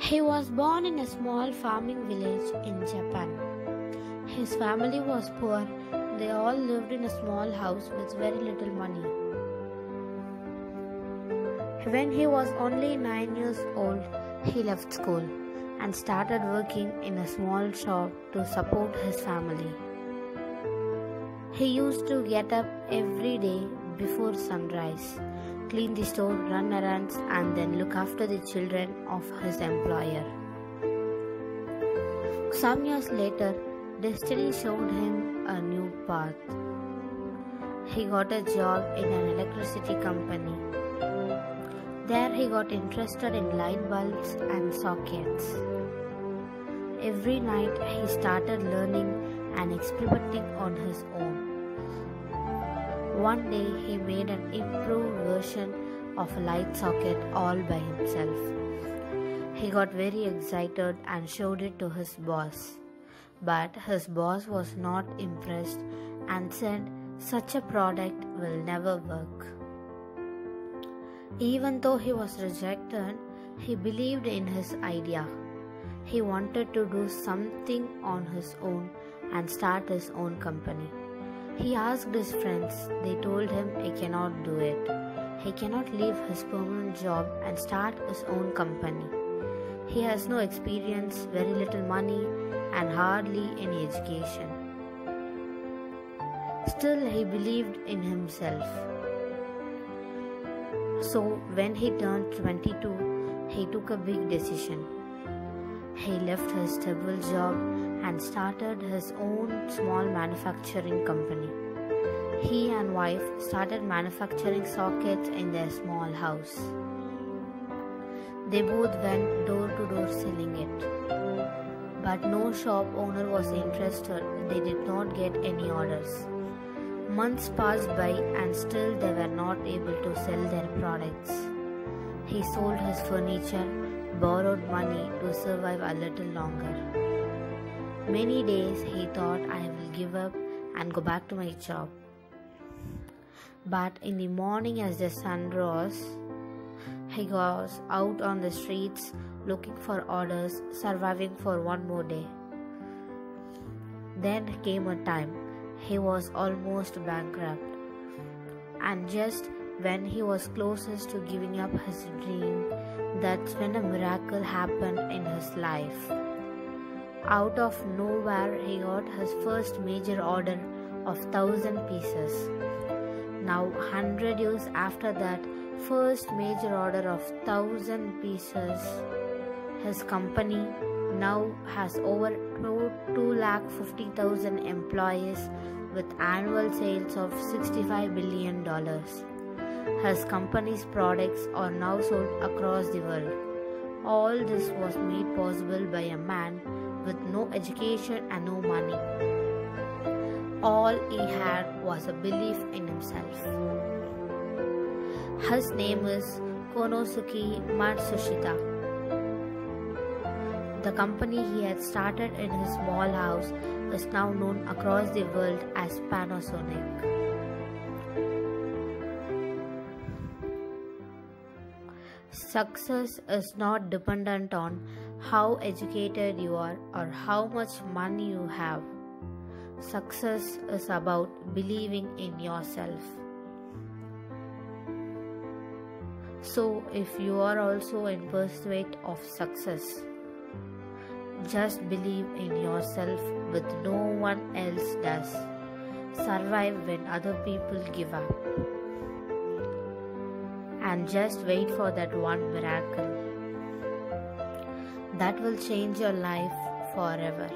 He was born in a small farming village in Japan. His family was poor. They all lived in a small house with very little money. When he was only 9 years old, he left school and started working in a small shop to support his family. He used to get up every day before sunrise, clean the store, run errands, and then look after the children of his employer. Some years later, destiny showed him a new path. He got a job in an electricity company. There, he got interested in light bulbs and sockets. Every night, he started learning and experimenting on his own. One day he made an improved version of a light socket all by himself. He got very excited and showed it to his boss. But his boss was not impressed and said such a product will never work. Even though he was rejected, he believed in his idea. He wanted to do something on his own and start his own company. He asked his friends, they told him he cannot do it. He cannot leave his permanent job and start his own company. He has no experience, very little money, and hardly any education. Still, he believed in himself. So, when he turned 22, he took a big decision. He left his stable job and started his own small manufacturing company. He and wife started manufacturing sockets in their small house. They both went door to door selling it. But no shop owner was interested. They did not get any orders. Months passed by and still they were not able to sell their products. He sold his furniture, borrowed money to survive a little longer. Many days he thought I will give up and go back to my job. But in the morning, as the sun rose, he goes out on the streets looking for orders, surviving for one more day. Then came a time he was almost bankrupt. And just when he was closest to giving up his dream, that's when a miracle happened in his life. Out of nowhere, he got his first major order of thousand pieces. Now, 100 years after that first major order of 1000 pieces, his company now has over 2,50,000 employees with annual sales of $65 billion. His company's products are now sold across the world. All this was made possible by a man with no education and no money. All he had was a belief in himself. His name is Konosuke Matsushita. The company he had started in his small house is now known across the world as Panasonic. Success is not dependent on how educated you are or how much money you have. Success is about believing in yourself. So, if you are also in pursuit of success, just believe in yourself with no one else does. Survive when other people give up. And just wait for that one miracle that will change your life forever.